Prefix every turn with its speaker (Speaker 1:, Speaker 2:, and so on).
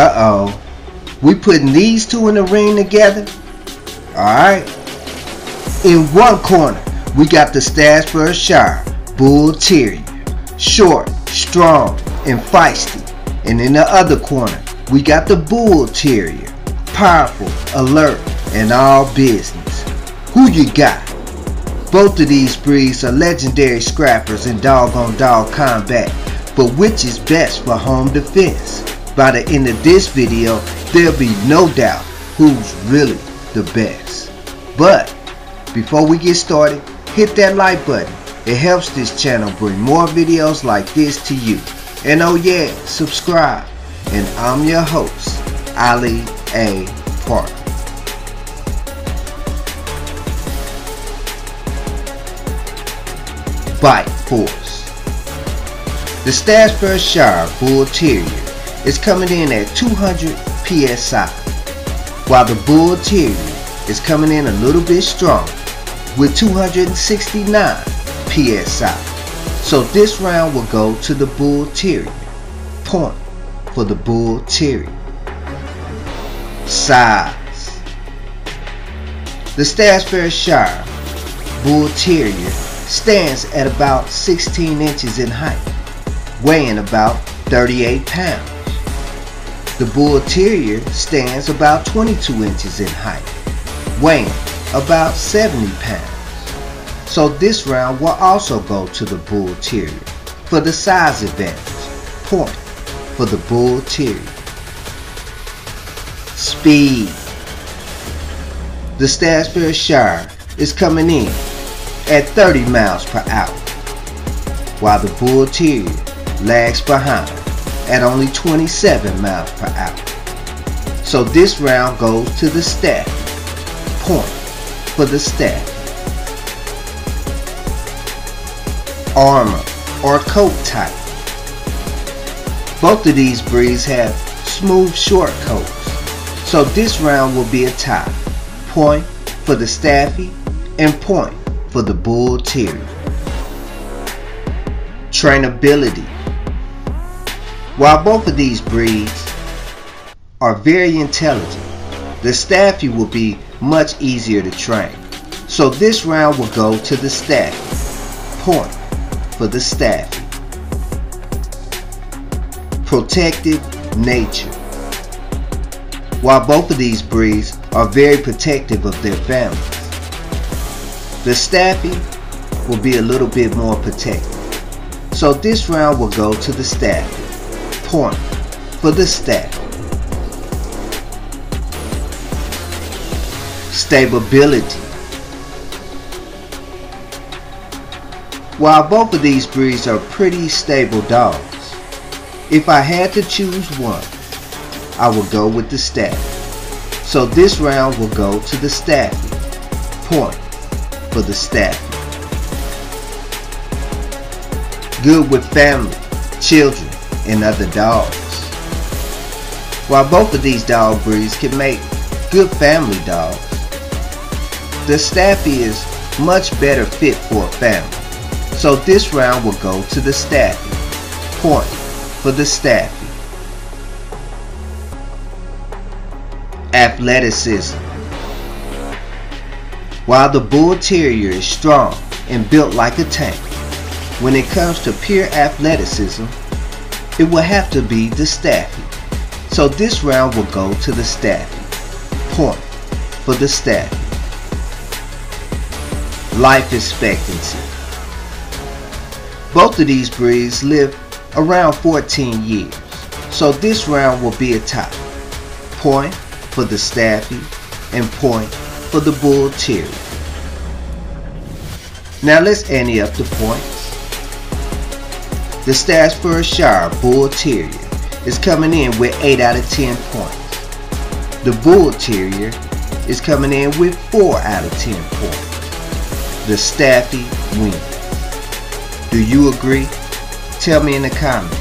Speaker 1: Uh-oh. We putting these two in the ring together? Alright. In one corner, we got the Staffordshire Shire Bull Terrier. Short, strong, and feisty. And in the other corner, we got the Bull Terrier. Powerful, alert, and all business. Who you got? Both of these breeds are legendary scrappers in dog on dog combat, but which is best for home defense? By the end of this video, there'll be no doubt who's really the best. But before we get started, hit that like button. It helps this channel bring more videos like this to you. And oh yeah, subscribe. And I'm your host, Ali A. Parker. Bite Force The Staffordshire Bull Terrier is coming in at 200 psi, while the Bull Terrier is coming in a little bit strong with 269 psi. So this round will go to the Bull Terrier. Point for the Bull Terrier. Size. The Staffordshire Bull Terrier stands at about 16 inches in height, weighing about 38 pounds. The Bull Terrier stands about 22 inches in height, weighing about 70 pounds. So this round will also go to the Bull Terrier for the size advantage. Point for the Bull Terrier. Speed. The Staffordshire Shire is coming in at 30 miles per hour, while the Bull Terrier lags behind at only 27 miles per hour. So this round goes to the staff. Point for the staff. Armor or coat type. Both of these breeds have smooth short coats. So this round will be a tie. Point for the Staffy and point for the Bull Terrier. Trainability. While both of these breeds are very intelligent, the Staffy will be much easier to train. So this round will go to the Staffy. Point for the Staffy. Protective nature. While both of these breeds are very protective of their families, the Staffy will be a little bit more protective. So this round will go to the Staffy. Point for the Staffy. Stability. While both of these breeds are pretty stable dogs, if I had to choose one, I would go with the Staffy. So this round will go to the Staffy. Point for the staff. Good with family, children, and other dogs. While both of these dog breeds can make good family dogs, the Staffy is much better fit for a family. So this round will go to the Staffy. Point for the Staffy. Athleticism. While the Bull Terrier is strong and built like a tank, when it comes to pure athleticism, it will have to be the Staffy. So this round will go to the Staffy. Point for the Staffy. Life expectancy. Both of these breeds live around 14 years, so this round will be a tie. Point for the Staffy and point for the Bull Terrier. Now let's ante up the points. The Staffordshire Bull Terrier is coming in with 8 out of 10 points. The Bull Terrier is coming in with 4 out of 10 points. The Staffy wins. Do you agree? Tell me in the comments.